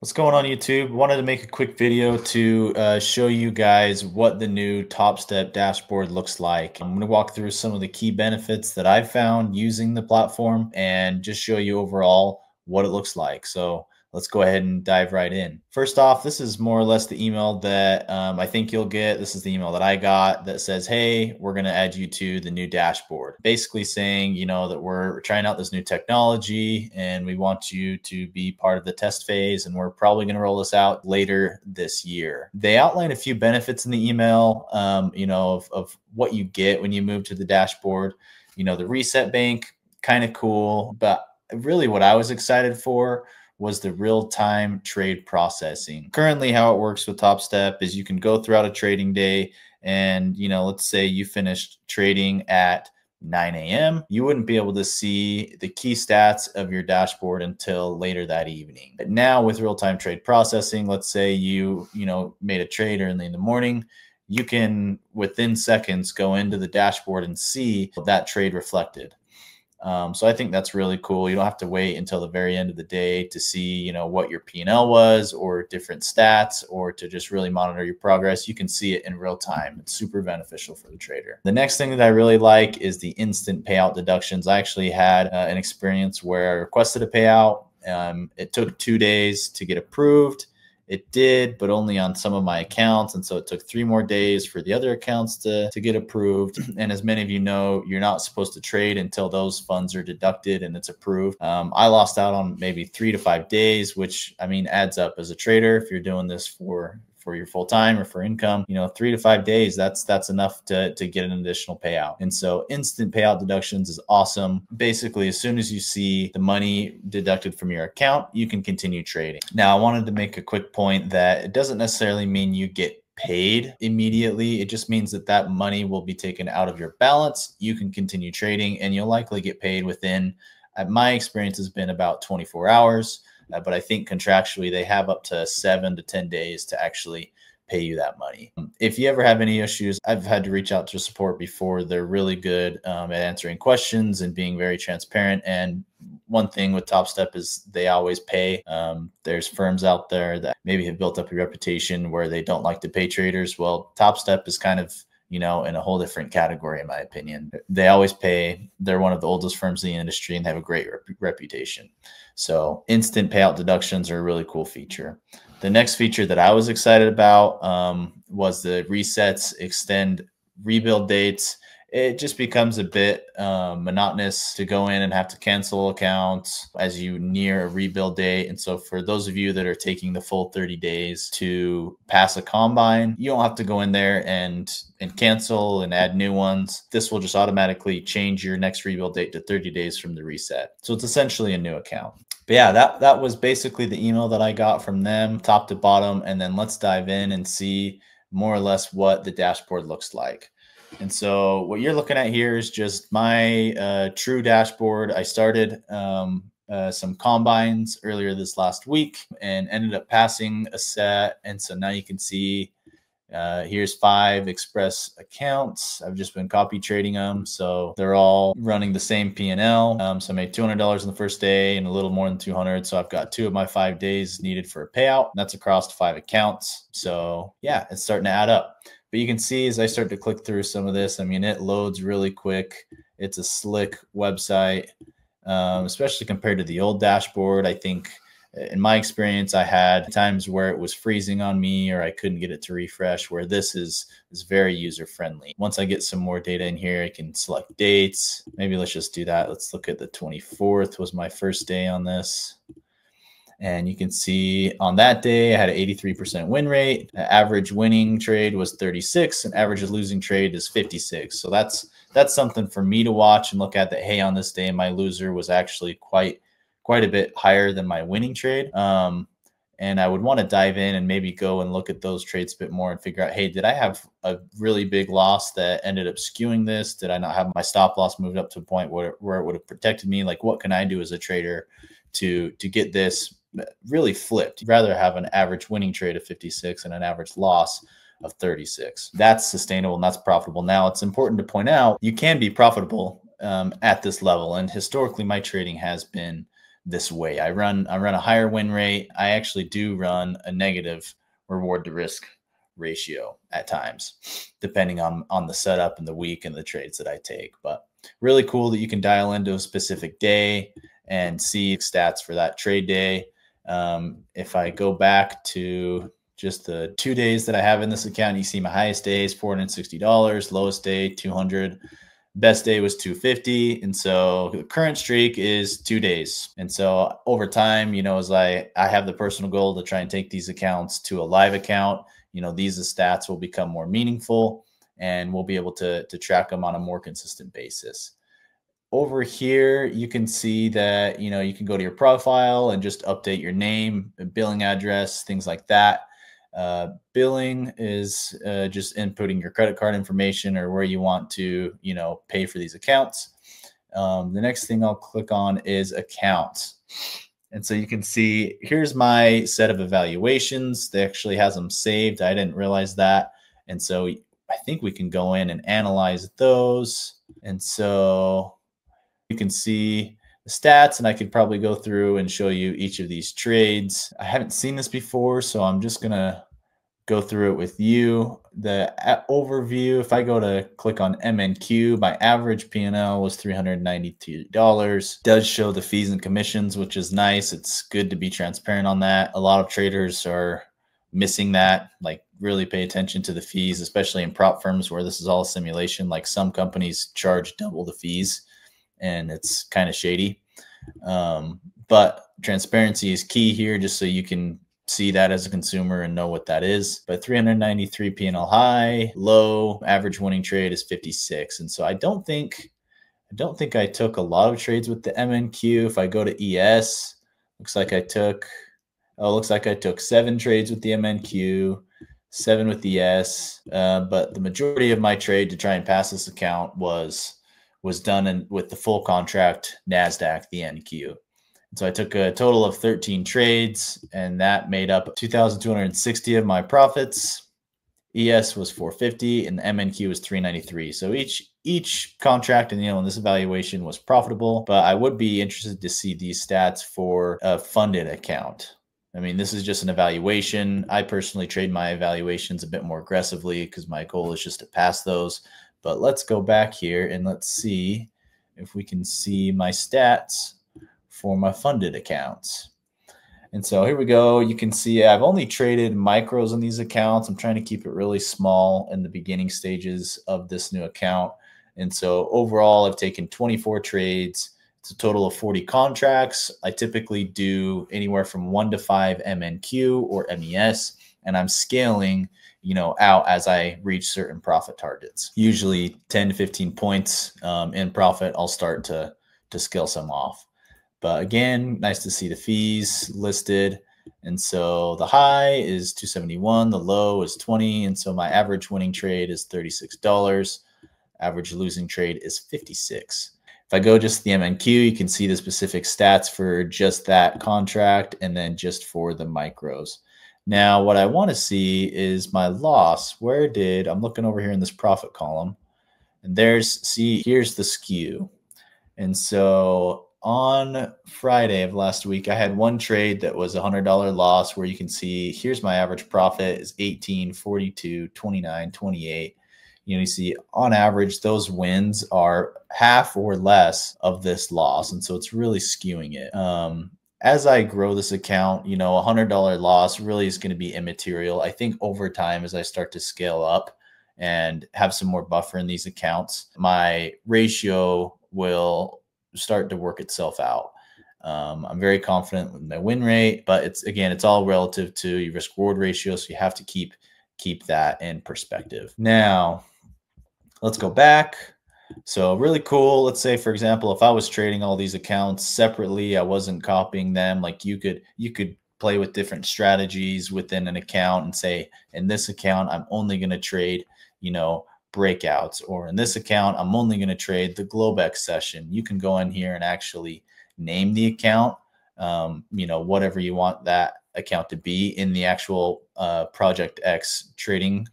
What's going on YouTube? Wanted to make a quick video to uh, show you guys what the new Top Step dashboard looks like. I'm going to walk through some of the key benefits that I've found using the platform and just show you overall what it looks like. So let's go ahead and dive right in. First off, this is more or less the email that um, I think you'll get. This is the email that I got that says, Hey, we're going to add you to the new dashboard. Basically saying, you know, that we're trying out this new technology and we want you to be part of the test phase. And we're probably going to roll this out later this year. They outline a few benefits in the email, um, you know, of, of what you get when you move to the dashboard. You know, the reset bank, kind of cool. But really, what I was excited for was the real-time trade processing. Currently, how it works with TopStep is you can go throughout a trading day and, you know, let's say you finished trading at 9 a.m., you wouldn't be able to see the key stats of your dashboard until later that evening. But now with real-time trade processing, let's say you, you know, made a trade early in the morning, you can within seconds go into the dashboard and see that trade reflected. Um, so I think that's really cool. You don't have to wait until the very end of the day to see, you know, what your P&L was or different stats or to just really monitor your progress. You can see it in real time. It's super beneficial for the trader. The next thing that I really like is the instant payout deductions. I actually had uh, an experience where I requested a payout. Um, it took two days to get approved it did, but only on some of my accounts. And so it took three more days for the other accounts to, to get approved. And as many of you know, you're not supposed to trade until those funds are deducted and it's approved. Um, I lost out on maybe three to five days, which I mean adds up as a trader if you're doing this for for your full time or for income, you know, three to five days, that's that's enough to, to get an additional payout. And so instant payout deductions is awesome. Basically, as soon as you see the money deducted from your account, you can continue trading. Now, I wanted to make a quick point that it doesn't necessarily mean you get paid immediately. It just means that that money will be taken out of your balance. You can continue trading and you'll likely get paid within, my experience has been about 24 hours. Uh, but I think contractually they have up to seven to 10 days to actually pay you that money. If you ever have any issues, I've had to reach out to support before. They're really good um, at answering questions and being very transparent. And one thing with TopStep is they always pay. Um, there's firms out there that maybe have built up a reputation where they don't like to pay traders. Well, TopStep is kind of you know, in a whole different category, in my opinion. They always pay. They're one of the oldest firms in the industry and have a great rep reputation. So instant payout deductions are a really cool feature. The next feature that I was excited about um, was the resets, extend rebuild dates it just becomes a bit uh, monotonous to go in and have to cancel accounts as you near a rebuild date. And so, for those of you that are taking the full 30 days to pass a combine, you don't have to go in there and and cancel and add new ones. This will just automatically change your next rebuild date to 30 days from the reset. So it's essentially a new account. But yeah, that that was basically the email that I got from them, top to bottom. And then let's dive in and see more or less what the dashboard looks like. And so what you're looking at here is just my uh, true dashboard. I started um, uh, some combines earlier this last week and ended up passing a set. And so now you can see uh, here's five express accounts. I've just been copy trading them. So they're all running the same P&L. Um, so I made $200 in the first day and a little more than 200. So I've got two of my five days needed for a payout. And that's across five accounts. So yeah, it's starting to add up. But you can see as I start to click through some of this, I mean, it loads really quick. It's a slick website, um, especially compared to the old dashboard. I think in my experience, I had times where it was freezing on me or I couldn't get it to refresh, where this is, is very user friendly. Once I get some more data in here, I can select dates. Maybe let's just do that. Let's look at the 24th was my first day on this. And you can see on that day, I had an 83% win rate. The average winning trade was 36 and average losing trade is 56. So that's that's something for me to watch and look at that, hey, on this day, my loser was actually quite quite a bit higher than my winning trade. Um, and I would want to dive in and maybe go and look at those trades a bit more and figure out, hey, did I have a really big loss that ended up skewing this? Did I not have my stop loss moved up to a point where, where it would have protected me? Like, what can I do as a trader to to get this really flipped. You'd rather have an average winning trade of 56 and an average loss of 36. That's sustainable and that's profitable. Now, it's important to point out you can be profitable um, at this level. And historically, my trading has been this way. I run I run a higher win rate. I actually do run a negative reward to risk ratio at times, depending on on the setup and the week and the trades that I take. But really cool that you can dial into a specific day and see stats for that trade day. Um, if I go back to just the two days that I have in this account, you see my highest day is $460, lowest day 200 best day was 250 and so the current streak is two days. And so over time you know as i i have the personal goal to try and take these accounts to a live account you know these stats will become more meaningful and we'll be able to to track them on a more consistent basis over here you can see that you know you can go to your profile and just update your name billing address things like that uh, billing is uh, just inputting your credit card information or where you want to, you know, pay for these accounts. Um, the next thing I'll click on is accounts. And so you can see here's my set of evaluations. They actually has them saved. I didn't realize that. And so I think we can go in and analyze those. And so you can see the stats and I could probably go through and show you each of these trades. I haven't seen this before, so I'm just going to go through it with you. The overview, if I go to click on MNQ, my average P&L was $392. Does show the fees and commissions, which is nice. It's good to be transparent on that. A lot of traders are missing that, like really pay attention to the fees, especially in prop firms where this is all a simulation. Like some companies charge double the fees and it's kind of shady. Um, but transparency is key here, just so you can see that as a consumer and know what that is. But 393 P&L high, low, average winning trade is 56. And so I don't think I don't think I took a lot of trades with the MNQ. If I go to ES, looks like I took oh, looks like I took seven trades with the MNQ, seven with the S. Uh, but the majority of my trade to try and pass this account was was done in, with the full contract NASDAQ, the NQ. So I took a total of 13 trades, and that made up 2,260 of my profits. ES was 450, and MNQ was 393. So each each contract and you know in this evaluation was profitable. But I would be interested to see these stats for a funded account. I mean, this is just an evaluation. I personally trade my evaluations a bit more aggressively because my goal is just to pass those. But let's go back here and let's see if we can see my stats for my funded accounts. And so here we go. You can see I've only traded micros in these accounts. I'm trying to keep it really small in the beginning stages of this new account. And so overall, I've taken 24 trades. It's a total of 40 contracts. I typically do anywhere from one to five MNQ or MES, and I'm scaling, you know, out as I reach certain profit targets. Usually 10 to 15 points um, in profit, I'll start to to scale some off. But again, nice to see the fees listed. And so the high is 271, the low is 20. And so my average winning trade is $36. Average losing trade is 56. If I go just the MNQ, you can see the specific stats for just that contract and then just for the micros. Now, what I want to see is my loss. Where did I'm looking over here in this profit column, and there's see here's the skew. And so on Friday of last week, I had one trade that was a hundred dollar loss where you can see here's my average profit is 18, 42, 29, 28. You know, you see on average, those wins are half or less of this loss. And so it's really skewing it. Um, as I grow this account, you know, a hundred dollar loss really is going to be immaterial. I think over time, as I start to scale up and have some more buffer in these accounts, my ratio will start to work itself out. Um, I'm very confident with my win rate, but it's again, it's all relative to your risk reward ratio. So you have to keep keep that in perspective. Now, let's go back. So really cool. Let's say, for example, if I was trading all these accounts separately, I wasn't copying them. Like you could you could play with different strategies within an account and say, in this account, I'm only going to trade, you know, breakouts, or in this account, I'm only going to trade the Globex session. You can go in here and actually name the account, um, you know, whatever you want that account to be in the actual uh, Project X trading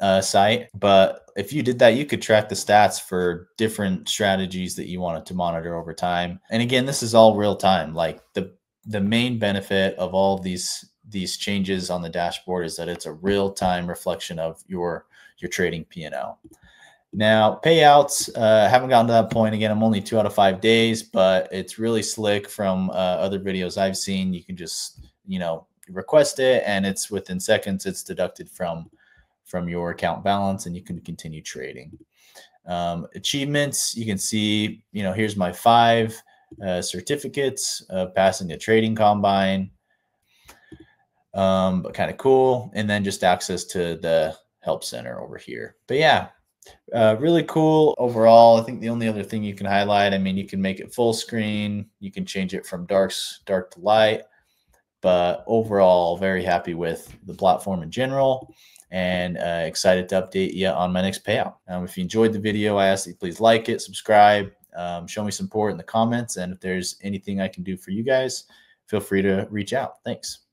uh, site. But if you did that, you could track the stats for different strategies that you wanted to monitor over time. And again, this is all real time. Like the the main benefit of all of these these changes on the dashboard is that it's a real time reflection of your your trading P&L. Now, payouts uh, haven't gotten to that point again. I'm only two out of five days, but it's really slick from uh, other videos I've seen. You can just, you know, request it and it's within seconds, it's deducted from from your account balance and you can continue trading. Um, achievements, you can see, you know, here's my five uh, certificates of passing the trading combine. Um, but kind of cool. And then just access to the help center over here. But yeah, uh, really cool overall. I think the only other thing you can highlight, I mean, you can make it full screen. You can change it from darks, dark to light. But overall, very happy with the platform in general and uh, excited to update you on my next payout. Um, if you enjoyed the video, I ask that you please like it, subscribe, um, show me support in the comments. And if there's anything I can do for you guys, feel free to reach out. Thanks.